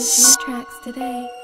Christmas tracks today.